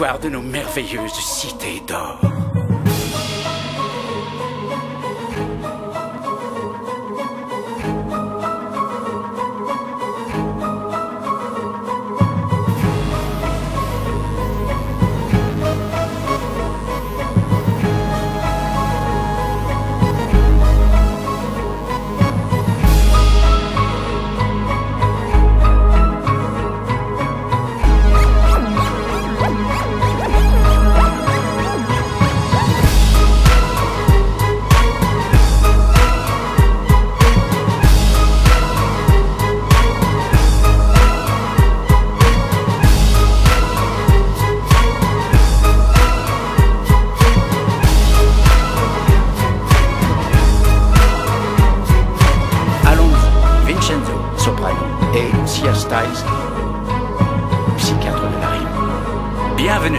de nos merveilleuses cités d'or.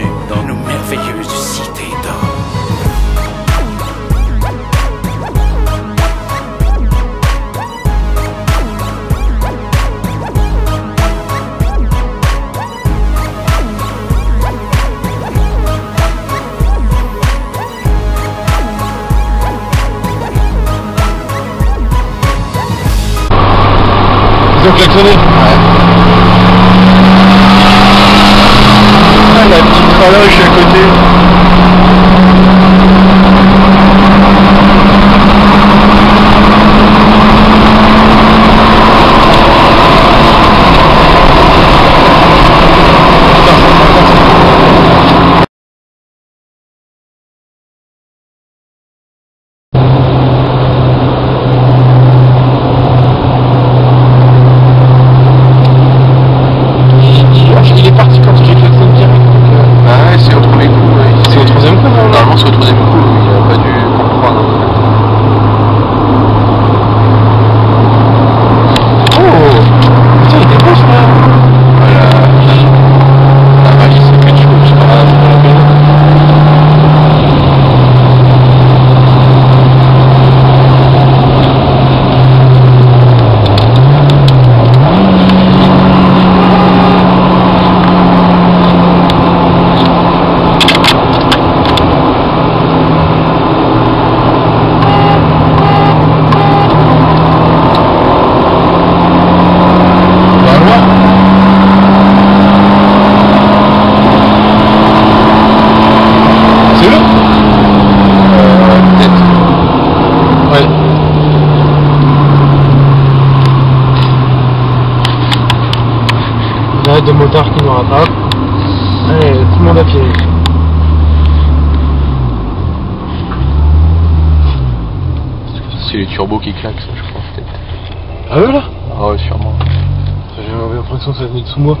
Bienvenue dans nos merveilleuses cités d'or. Ils ont klaxonné? Ouais. Ah, la petite craloche à côté. Il est parti quand il est klaxonné direct. donc, euh, Ah ouais, c'est au premier coup. ouais. C'est au troisième coup, non Normalement, c'est au troisième coup. Il a pas dû comprendre. Oh Putain, il débouche là Voilà. La valise, c'est quelque chose. C'est pas grave. Bah loin C'est eux Euh, peut-être. Ouais. Là, deux motards qui nous rattrapent. Allez, tout le monde à pied. C'est les turbos qui claquent, ça, je crois, peut-être. À eux là? Ah ouais, sûrement. J'ai l'impression que ça venait de sous moi.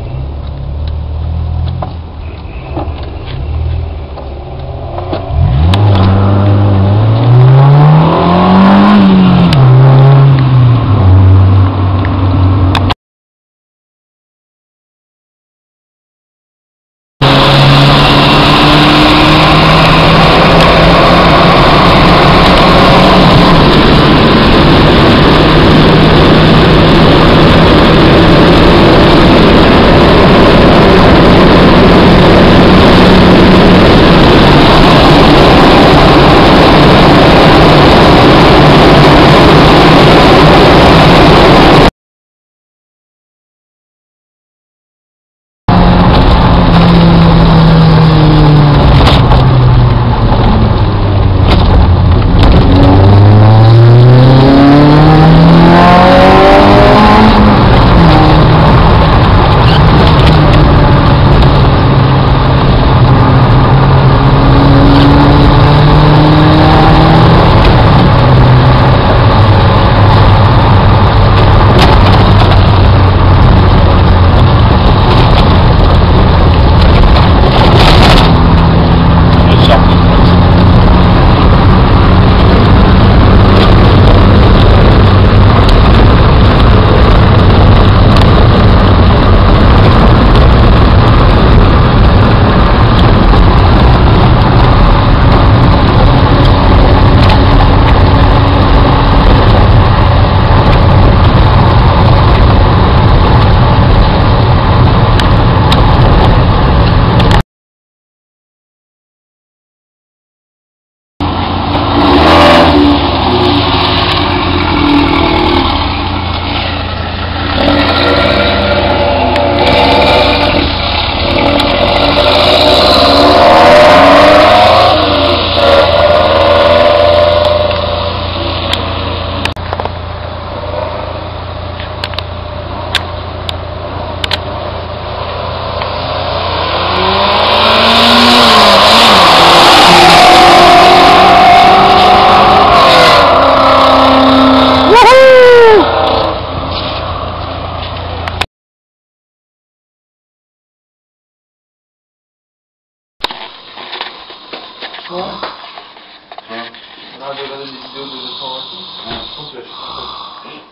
Des vidéos de 226. Je pense que là,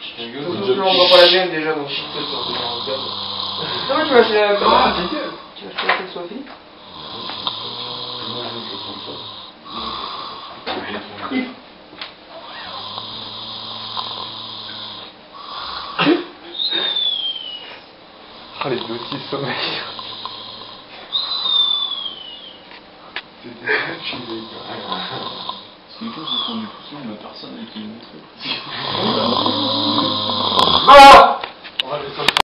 je suis rigolo. Surtout on voit pas la mienne déjà, donc je suis peut-être sur le regarde. Non, mais tu vas acheter la. Ah, gueule Tu vas acheter la tête Sophie Ah, les dossiers sommeil. C'est une chose de poussière, mais personne avec qui. Ah